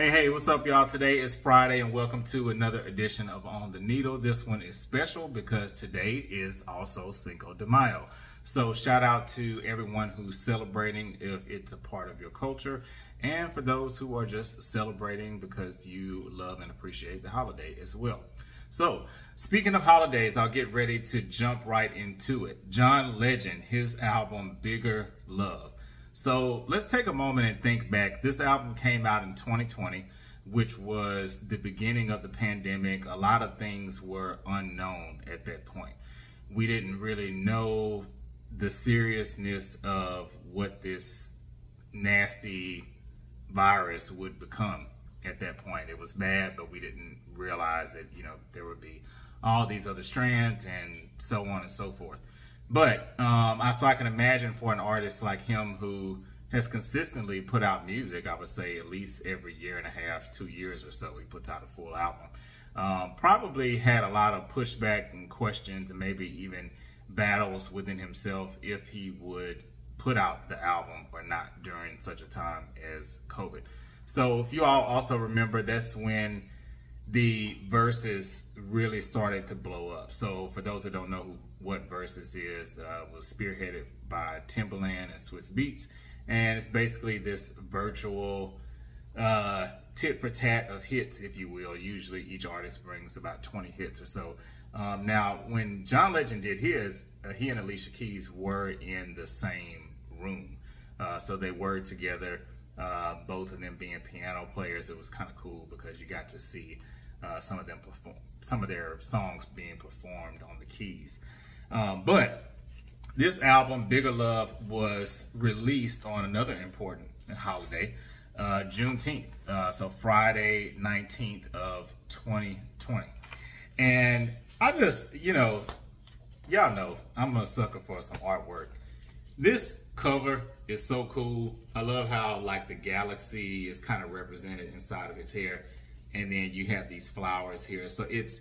Hey, hey, what's up, y'all? Today is Friday, and welcome to another edition of On the Needle. This one is special because today is also Cinco de Mayo. So, shout out to everyone who's celebrating if it's a part of your culture, and for those who are just celebrating because you love and appreciate the holiday as well. So, speaking of holidays, I'll get ready to jump right into it. John Legend, his album Bigger Love. So let's take a moment and think back. This album came out in 2020, which was the beginning of the pandemic. A lot of things were unknown at that point. We didn't really know the seriousness of what this nasty virus would become at that point. It was bad, but we didn't realize that, you know, there would be all these other strands and so on and so forth. But um, I, so I can imagine for an artist like him who has consistently put out music, I would say at least every year and a half, two years or so, he puts out a full album. Um, probably had a lot of pushback and questions and maybe even battles within himself if he would put out the album or not during such a time as COVID. So if you all also remember, that's when the Verzuz really started to blow up. So for those that don't know who, what Verzuz is, uh, was spearheaded by Timbaland and Swizz Beatz, and it's basically this virtual uh, tit for tat of hits, if you will. Usually each artist brings about 20 hits or so. Um, now, when John Legend did his, uh, he and Alicia Keys were in the same room. Uh, so they were together, uh, both of them being piano players. It was kind of cool because you got to see uh, some of them perform, some of their songs being performed on the keys. Um, but this album, Bigger Love, was released on another important holiday, uh, Juneteenth. Uh, so Friday, 19th of 2020. And I just, you know, y'all know I'm a sucker for some artwork. This cover is so cool. I love how like the galaxy is kind of represented inside of his hair and then you have these flowers here. So it's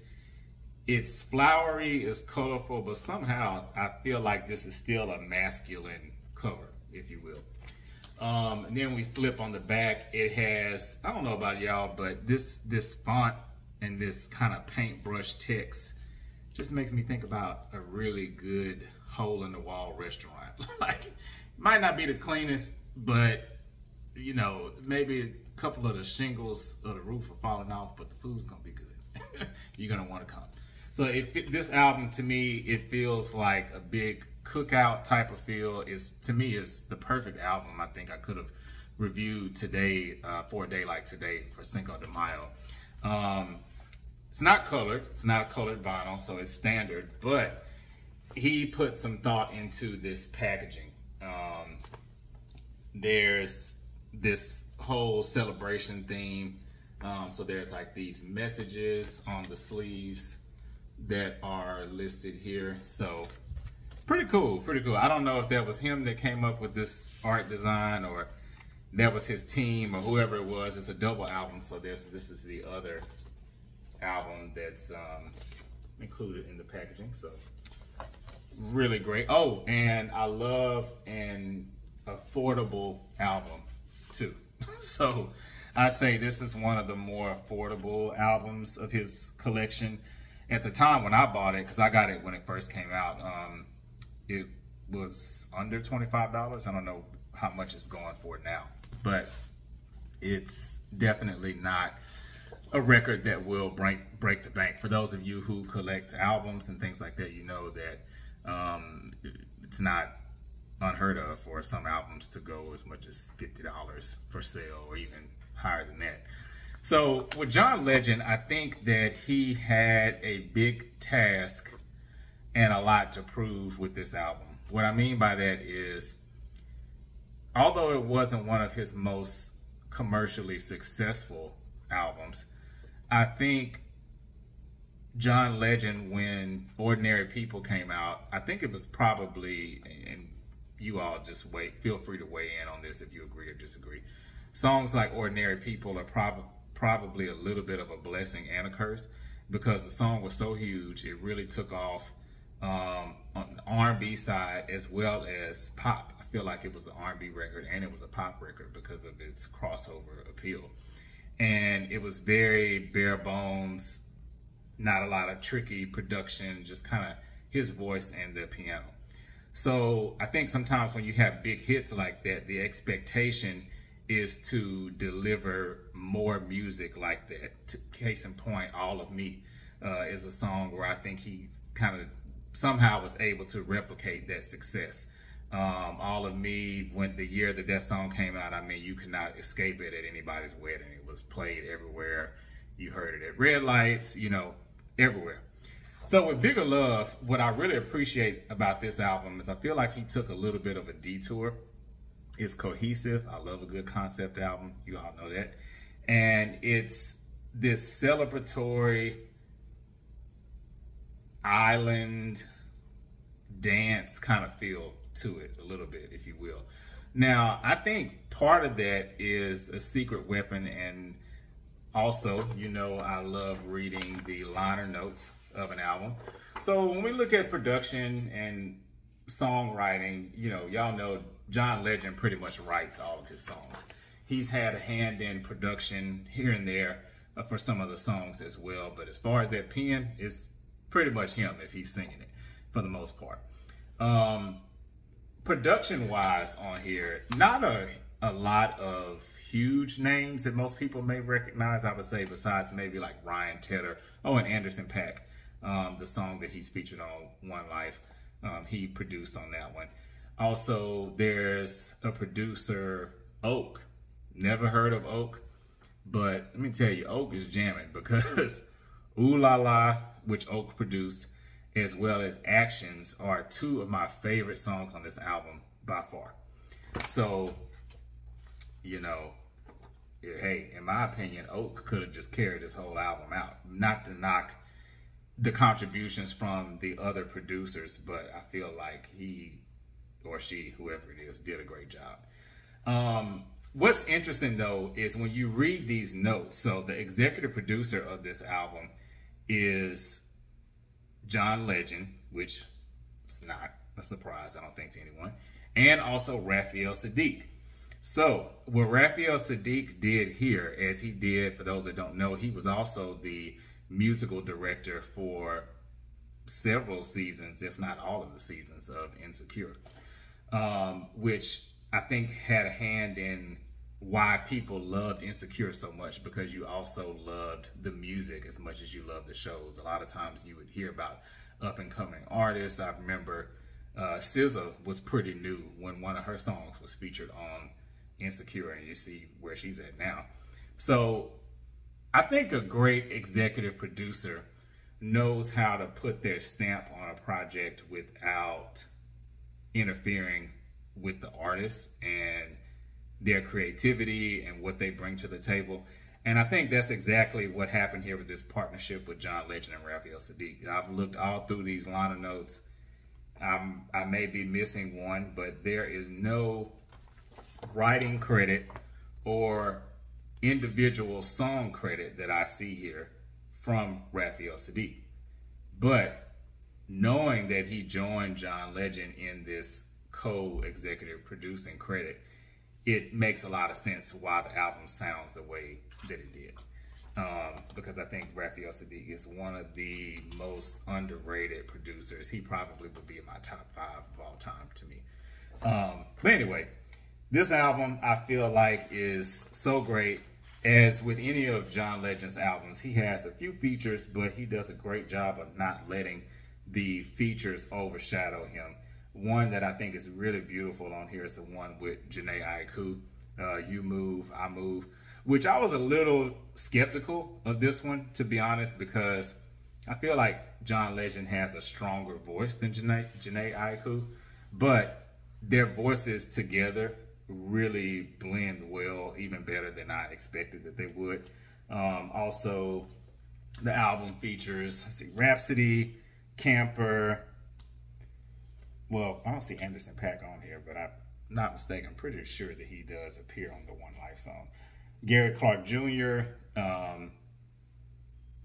it's flowery, it's colorful, but somehow I feel like this is still a masculine cover, if you will. Um, and then we flip on the back. It has I don't know about y'all, but this this font and this kind of paintbrush text just makes me think about a really good hole in the wall restaurant. like might not be the cleanest, but you know maybe couple of the shingles of the roof are falling off, but the food's gonna be good. You're gonna want to come. So it, this album to me, it feels like a big cookout type of feel. Is to me is the perfect album. I think I could have reviewed today uh, for a day like today for Cinco de Mayo. Um, it's not colored. It's not a colored vinyl, so it's standard. But he put some thought into this packaging. Um, there's this whole celebration theme. Um, so there's like these messages on the sleeves that are listed here. So pretty cool, pretty cool. I don't know if that was him that came up with this art design or that was his team or whoever it was. It's a double album, so there's this is the other album that's um, included in the packaging. So really great. Oh, and I love an affordable album too. so I say this is one of the more affordable albums of his collection. At the time when I bought it, because I got it when it first came out, um, it was under $25. I don't know how much it's going for now, but it's definitely not a record that will break break the bank. For those of you who collect albums and things like that, you know that um, it's not unheard of for some albums to go as much as $50 for sale or even higher than that. So with John Legend, I think that he had a big task and a lot to prove with this album. What I mean by that is, although it wasn't one of his most commercially successful albums, I think John Legend, when Ordinary People came out, I think it was probably, and you all just wait. Feel free to weigh in on this if you agree or disagree. Songs like Ordinary People are prob- probably a little bit of a blessing and a curse because the song was so huge. It really took off um, on the R&B side as well as pop. I feel like it was an R&B record and it was a pop record because of its crossover appeal. and it was very bare bones, not a lot of tricky production, just kind of his voice and the piano. So I think sometimes when you have big hits like that, the expectation is to deliver more music like that. Case in point, All of Me uh, is a song where I think he kind of somehow was able to replicate that success. Um, All of Me, when the year that that song came out, I mean, you could not escape it at anybody's wedding. It was played everywhere. You heard it at red lights, you know, everywhere. So with Bigger Love, what I really appreciate about this album is I feel like he took a little bit of a detour. It's cohesive. I love a good concept album. You all know that. And it's this celebratory island dance kind of feel to it a little bit, if you will. Now, I think part of that is a secret weapon, and also, you know, I love reading the liner notes of an album. So when we look at production and songwriting, you know, y'all know John Legend pretty much writes all of his songs. He's had a hand in production here and there uh, for some of the songs as well, but as far as that pen, it's pretty much him if he's singing it for the most part. Um, production wise on here, not a, a lot of huge names that most people may recognize, I would say, besides maybe like Ryan Tedder. Oh, and Anderson .Paak, um, the song that he's featured on One Life, um, he produced on that one. Also, there's a producer, Oak. Never heard of Oak, but let me tell you, Oak is jamming because Ooh La La, which Oak produced, as well as Actions are two of my favorite songs on this album by far. So, you know, hey, in my opinion, Oak could have just carried this whole album out. Not to knock the contributions from the other producers, but I feel like he or she, whoever it is, did a great job. Um, what's interesting though is when you read these notes, so the executive producer of this album is John Legend, which is not a surprise, I don't think, to anyone, and also Raphael Saadiq. So, what Raphael Saadiq did here, as he did, for those that don't know, he was also the musical director for several seasons, if not all of the seasons of Insecure, um, which I think had a hand in why people loved Insecure so much because you also loved the music as much as you loved the shows. A lot of times you would hear about up and coming artists. I remember uh, SZA was pretty new when one of her songs was featured on Insecure, and you see where she's at now. So I think a great executive producer knows how to put their stamp on a project without interfering with the artists and their creativity and what they bring to the table. And I think that's exactly what happened here with this partnership with John Legend and Raphael Saadiq. I've looked all through these liner notes. I'm, I may be missing one, but there is no writing credit or individual song credit that I see here from Raphael Saadiq. But knowing that he joined John Legend in this co-executive producing credit, it makes a lot of sense why the album sounds the way that it did. Um, because I think Raphael Saadiq is one of the most underrated producers. He probably would be in my top five of all time to me. Um, but anyway, this album I feel like is so great. As with any of John Legend's albums, he has a few features, but he does a great job of not letting the features overshadow him. One that I think is really beautiful on here is the one with Jhené Aiko. Uh, you move, I move, which I was a little skeptical of this one, to be honest, because I feel like John Legend has a stronger voice than Jhené, Jhené Aiko, but their voices together really blend well, even better than I expected that they would. Um, also, the album features, let's see, Rapsody, Camper, well, I don't see Anderson .Paak on here, but I'm not mistaken. I'm pretty sure that he does appear on the One Life song. Gary Clark Jr., um,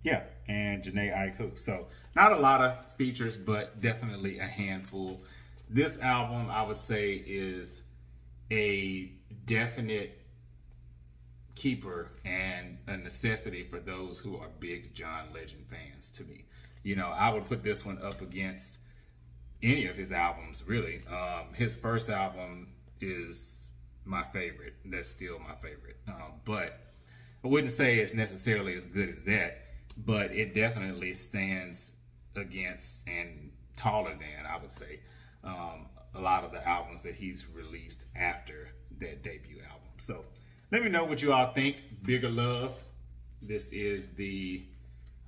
yeah, and Jhené Aiko. So not a lot of features, but definitely a handful. This album, I would say, is a definite keeper and a necessity for those who are big John Legend fans to me. You know, I would put this one up against any of his albums, really. Um, his first album is my favorite. That's still my favorite. Um, but I wouldn't say it's necessarily as good as that, but it definitely stands against and taller than, I would say, um, a lot of the albums that he's released after that debut album. So let me know what you all think. Bigger Love. This is the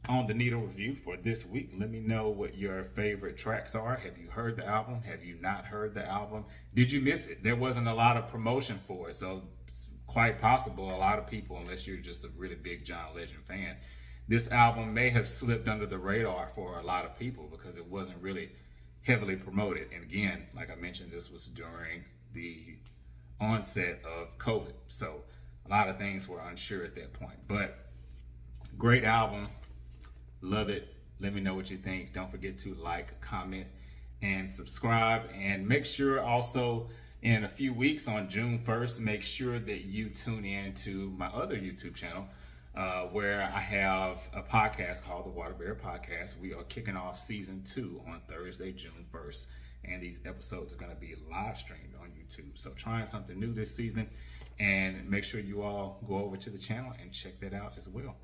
on the needle review for this week. Let me know what your favorite tracks are. Have you heard the album? Have you not heard the album? Did you miss it? There wasn't a lot of promotion for it, so quite possible a lot of people, unless you're just a really big John Legend fan, this album may have slipped under the radar for a lot of people because it wasn't really heavily promoted. And again, like I mentioned, this was during the onset of COVID. So a lot of things were unsure at that point. But great album. Love it. Let me know what you think. Don't forget to like, comment, and subscribe. And make sure also in a few weeks on June 1st, make sure that you tune in to my other YouTube channel. Uh, where I have a podcast called the Water Bear Podcast. We are kicking off season two on Thursday, June 1st, and these episodes are going to be live streamed on YouTube. So, trying something new this season, and make sure you all go over to the channel and check that out as well.